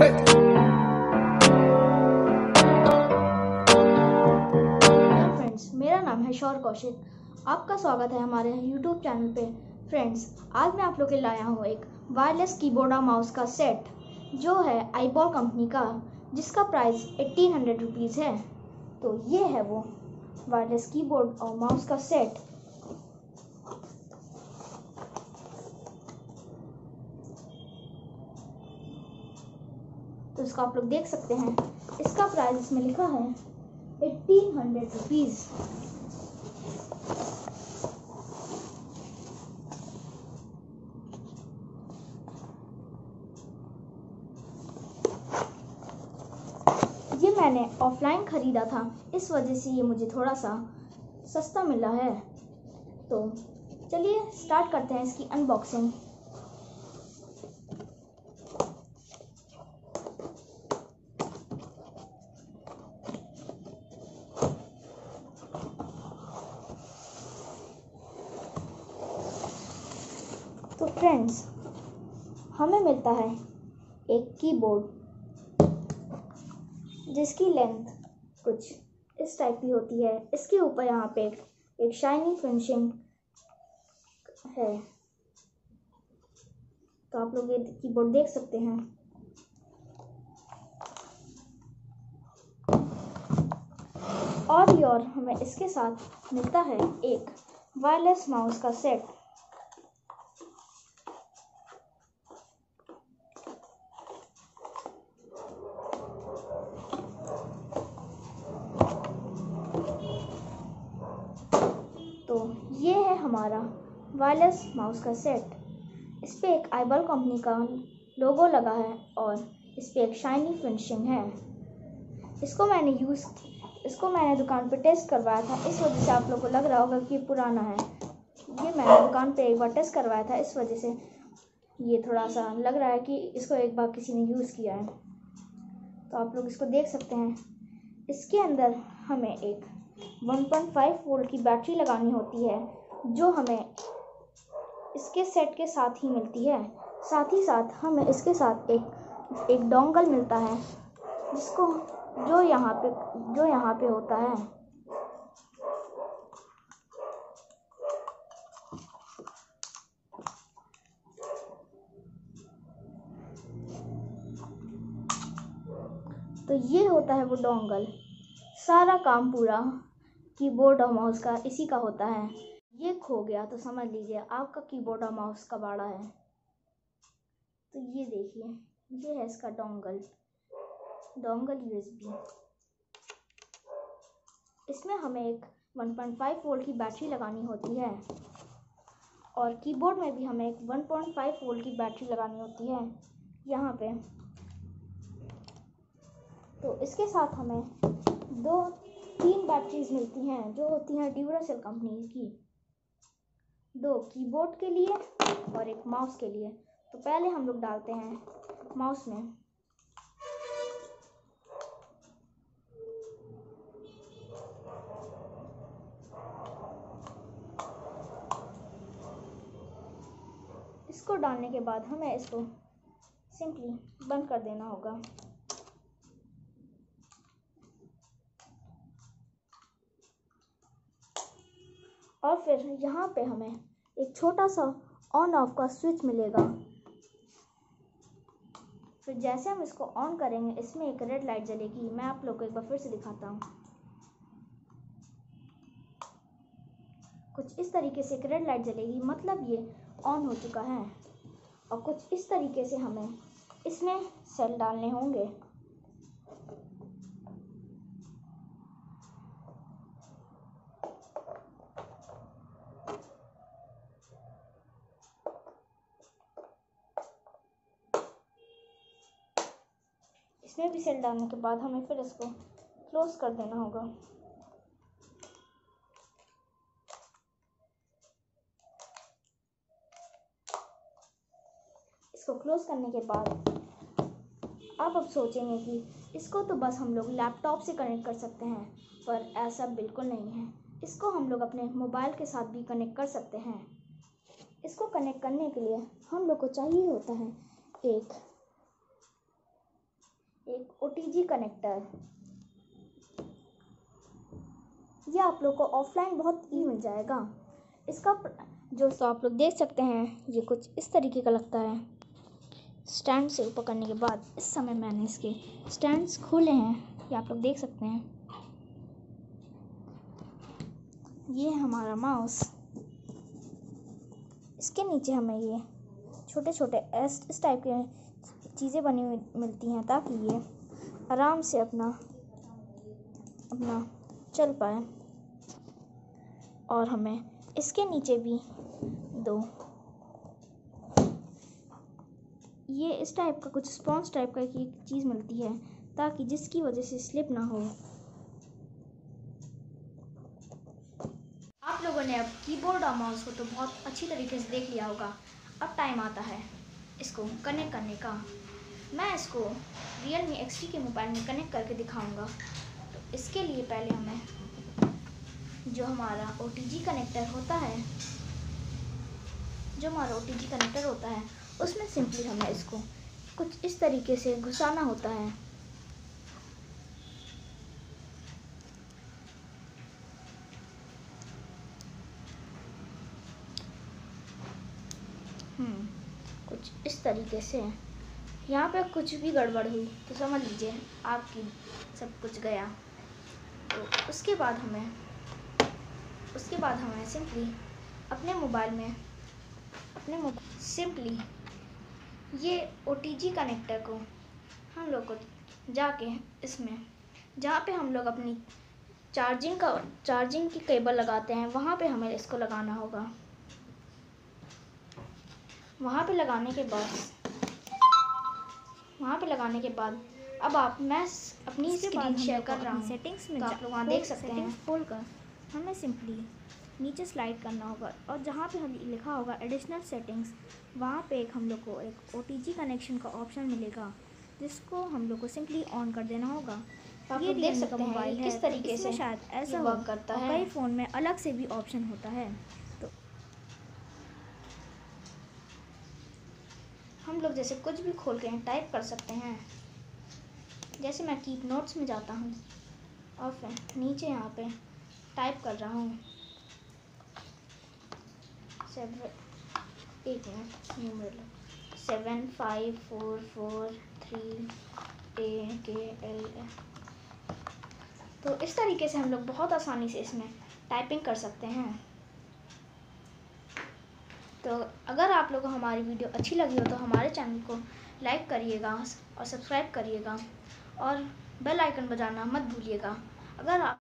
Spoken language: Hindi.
फ्रेंड्स मेरा नाम है शौर कौशिक। आपका स्वागत है हमारे यूट्यूब चैनल पे। फ्रेंड्स आज मैं आप लोग के लाया हूँ एक वायरलेस कीबोर्ड और माउस का सेट जो है आईबॉल कंपनी का, जिसका प्राइस एट्टीन हंड्रेड रुपीज़ है। तो ये है वो वायरलेस कीबोर्ड और माउस का सेट तो इसको आप लोग देख सकते हैं। इसका प्राइस इसमें लिखा है एट्टीन हंड्रेड रुपीज़ ये मैंने ऑफलाइन ख़रीदा था। इस वजह से ये मुझे थोड़ा सा सस्ता मिला है। तो चलिए स्टार्ट करते हैं इसकी अनबॉक्सिंग फ्रेंड्स हमें मिलता है एक कीबोर्ड जिसकी लेंथ कुछ इस टाइप की होती है। इसके ऊपर यहाँ पे एक शाइनी फिनिशिंग है। तो आप लोग ये कीबोर्ड देख सकते हैं। और और हमें इसके साथ मिलता है एक वायरलेस माउस का सेट तो ये है हमारा वायरलेस माउस का सेट इस पर एक आईबल कंपनी का लोगो लगा है और इस पर एक शाइनी फिनिशिंग है। इसको मैंने यूज़ इसको मैंने दुकान पे टेस्ट करवाया था। इस वजह से आप लोगों को लग रहा होगा कि ये पुराना है। ये मैंने दुकान पे एक बार टेस्ट करवाया था, इस वजह से ये थोड़ा सा लग रहा है कि इसको एक बार किसी ने यूज़ किया है। तो आप लोग इसको देख सकते हैं। इसके अंदर हमें एक 1.5 वोल्ट की बैटरी लगानी होती है। जो हमें इसके सेट के साथ ही मिलती है। साथ ही साथ हमें इसके साथ एक एक डोंगल मिलता है, जिसको, जो यहाँ पे, जो यहाँ पे होता है। तो ये होता है वो डोंगल। सारा काम पूरा कीबोर्ड और माउस का इसी का होता है। ये खो गया तो समझ लीजिए आपका कीबोर्ड और माउस का बाड़ा है। तो ये देखिए, ये है इसका डोंगल डोंगल यूएसबी इसमें हमें एक 1.5 वोल्ट की बैटरी लगानी होती है और कीबोर्ड में भी हमें एक 1.5 वोल्ट की बैटरी लगानी होती है यहाँ पे। तो इसके साथ हमें दो, तीन बैटरीज मिलती हैं जो होती हैं ड्यूरासेल कंपनी की। दो कीबोर्ड के लिए और एक माउस के लिए। तो पहले हम लोग डालते हैं माउस में। इसको डालने के बाद हमें इसको सिंपली बंद कर देना होगा। और फिर यहाँ पे हमें एक छोटा सा ऑन ऑफ़ का स्विच मिलेगा। फिर जैसे हम इसको ऑन करेंगे, इसमें एक रेड लाइट जलेगी। मैं आप लोग को एक बार फिर से दिखाता हूँ। कुछ इस तरीके से एक रेड लाइट जलेगी मतलब ये ऑन हो चुका है। और कुछ इस तरीके से हमें इसमें सेल डालने होंगे। इसमें भी सेल डालने के बाद हमें फिर इसको क्लोज कर देना होगा। इसको क्लोज करने के बाद आप अब सोचेंगे कि इसको तो बस हम लोग लैपटॉप से कनेक्ट कर सकते हैं, पर ऐसा बिल्कुल नहीं है। इसको हम लोग अपने मोबाइल के साथ भी कनेक्ट कर सकते हैं। इसको कनेक्ट करने के लिए हम लोग को चाहिए होता है एक एक ओटीजी कनेक्टर ये आप लोग को ऑफलाइन बहुत ही मिल जाएगा। इसका जो तो आप लोग देख सकते हैं ये कुछ इस तरीके का लगता है। स्टैंड से ऊपर करने के बाद इस समय मैंने इसके स्टैंड्स खोले हैं। ये आप लोग देख सकते हैं। ये हमारा माउस इसके नीचे हमें ये छोटे छोटे एस इस टाइप के चीज़ें बनी हुई मिलती हैं ताकि ये आराम से अपना अपना चल पाए। और हमें इसके नीचे भी दो। ये इस टाइप का कुछ स्पॉन्स टाइप का एक चीज़ मिलती है ताकि जिसकी वजह से स्लिप ना हो। आप लोगों ने अब कीबोर्ड और माउस को तो बहुत अच्छी तरीके से देख लिया होगा। अब टाइम आता है इसको कनेक्ट करने का। मैं इसको रियल मी एक्सटी के मोबाइल में कनेक्ट करके दिखाऊँगा। तो इसके लिए पहले हमें जो हमारा ओटीजी कनेक्टर होता है जो हमारा ओटीजी कनेक्टर होता है उसमें सिंपली हमें इसको कुछ इस तरीके से घुसाना होता है। हम्म, कुछ इस तरीके से। यहाँ पे कुछ भी गड़बड़ हुई तो समझ लीजिए आपकी सब कुछ गया। तो उसके बाद हमें, उसके बाद हमें सिंपली अपने मोबाइल में, अपने सिंपली ये ओटीजी कनेक्टर को हम लोग को जाके इसमें, जहाँ पे हम लोग अपनी चार्जिंग का चार्जिंग की केबल लगाते हैं, वहाँ पे हमें इसको लगाना होगा। वहाँ पे लगाने के बाद वहाँ पे लगाने के बाद अब आप मैं अपनी स्क्रीन शेयर कर रहा हूँ। सेटिंग्स में तो आप लोग वहाँ देख सकते हैं। खोल कर हमें सिंपली नीचे स्लाइड करना होगा और जहाँ पे हम लिखा होगा एडिशनल सेटिंग्स वहाँ पे एक हम लोग को एक ओटीजी कनेक्शन का ऑप्शन मिलेगा जिसको हम लोग को सिंपली ऑन कर देना होगा। आप ये देख सकते है किस तरीके से शायद ऐसा वर्क करता है। कई फ़ोन में अलग से भी ऑप्शन होता है। हम लोग जैसे कुछ भी खोल के टाइप कर सकते हैं। जैसे मैं कीप नोट्स में जाता हूँ, और फिर नीचे यहाँ पे टाइप कर रहा हूँ। एक minute seven five four four three A K L A तो इस तरीके से हम लोग बहुत आसानी से इसमें टाइपिंग कर सकते हैं। तो अगर आप लोगों को हमारी वीडियो अच्छी लगी हो तो हमारे चैनल को लाइक करिएगा और सब्सक्राइब करिएगा और बेल आइकन बजाना मत भूलिएगा। अगर आप